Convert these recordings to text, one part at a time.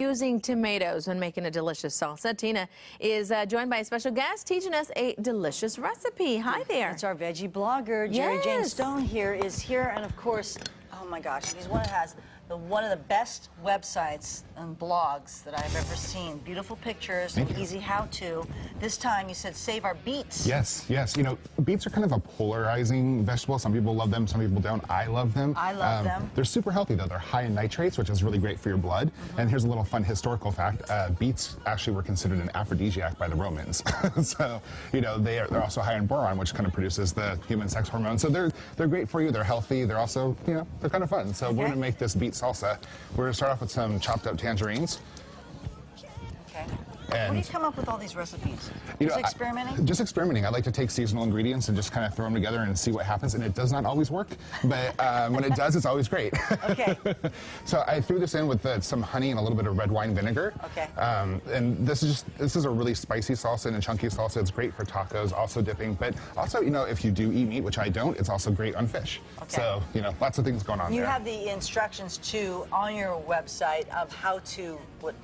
Using tomatoes when making a delicious salsa. Tina is uh, joined by a special guest teaching us a delicious recipe. Hi there. It's our veggie blogger, Jerry James Yes. Stone here is here, and of course, oh my gosh, he's one that has the, one of the best websites and blogs that I've ever seen. Beautiful pictures, easy how-to. This time you said save our beets. Yes, yes. You know, beets are kind of a polarizing vegetable. Some people love them, some people don't. I love them. I love them. They're super healthy, though. They're high in nitrates, which is really great for your blood. Mm-hmm. And here's a little fun historical fact. Uh, beets actually were considered an aphrodisiac by the Romans. so, you know, they are, they're also high in boron, which kind of produces the human sex hormone. So they're, they're great for you. They're healthy. They're also, you know, they're kind of fun. So we're going to make this beet salsa. We're going to start off with some chopped up tangerines. Okay. Where do you come up with all these recipes? You Just know, I- experimenting? just experimenting. I like to take seasonal ingredients and just kind of throw them together and see what happens. And it does not always work, but um, when it does, it's always great. Okay. so I threw this in with uh, some honey and a little bit of red wine vinegar. Okay. Um, and this is just this is a really spicy salsa and a chunky salsa. It's great for tacos, also dipping. But also, you know, if you do eat meat, which I don't, it's also great on fish. Okay. So you know, lots of things going on You there. have the instructions too on your website of how to what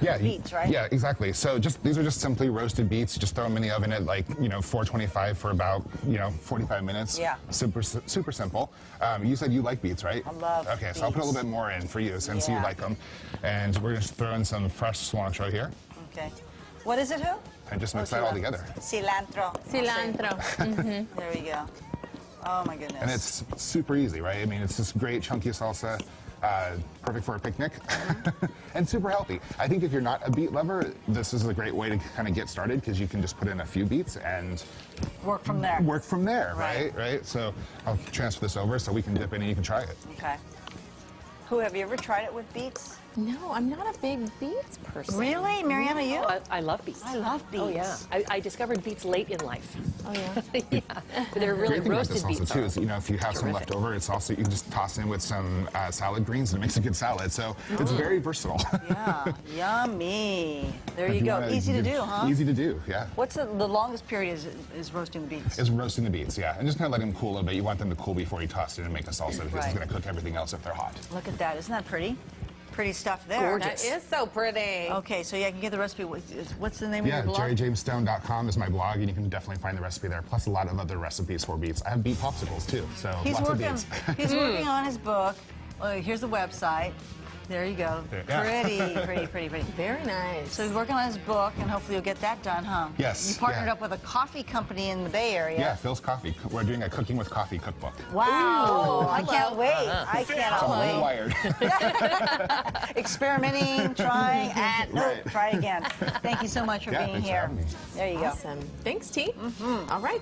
yeah, you- beets, right? Yeah, exactly. So just these are just simply roasted beets. You just throw them in the oven at like you know 425 for about you know 45 minutes. Yeah. Super super simple. Um, you said you like beets, right? I love Okay, so I'll put a little bit more in for you since you like them, and we're gonna throw in some fresh cilantro here, Okay. What is it, who? and just mix Oh, that all together. Cilantro. Cilantro. There we go. Oh my goodness. And it's super easy, right? I mean, it's this great chunky salsa, uh, perfect for a picnic, and super healthy. I think if you're not a beet lover, this is a great way to kind of get started because you can just put in a few beets and work from there. work from there, Right. right? Right. So I'll transfer this over so we can dip in and you can try it. Okay. Who have you ever tried it with beets? No, I'm not a big beets person. Really, Mariana? You? Oh, I, I love beets. I love beets. Oh yeah. I, I discovered beets late in life. Oh, yeah. yeah, but they're really Great thing about this also beets. too is you know if you have some terrific. left over, it's also you can just toss in with some uh, salad greens and it makes a good salad. So it's Mm. very versatile. Yeah. Yummy. There If you go. wanna Easy to give- do, huh? Easy to do, yeah. What's the, the longest period is, is roasting the beets? Is roasting the beets, yeah, and just kind of let them cool a little bit. You want them to cool before you toss it and make a salsa because Right. it's going to cook everything else if they're hot. Look at that. Isn't that pretty? Pretty stuff there. Gorgeous. That is so pretty. Okay, so yeah, I can get the recipe. What's, the name Yeah, of your blog? Yeah, JerryJamesStone.com is my blog, and you can definitely find the recipe there. Plus a lot of other recipes for beets. I have beet popsicles too, so He's lots working. of beets. he's working on his book. Oh, here's the website. There you go. Yeah. Pretty, pretty, pretty, pretty. Very nice. So he's working on his book, and hopefully you'll get that done, huh? Yes, You partnered yeah. up with a coffee company in the Bay Area. Yeah, Philz Coffee. We're doing a cooking with coffee cookbook. Wow! I can't uh-huh. wait. I So cannot I'm wait. wired. Experimenting, trying, and no, Right. try again. Thank you so much for Yeah, being thanks for here. me. There you go. awesome. Thanks, T. Mm-hmm. All right.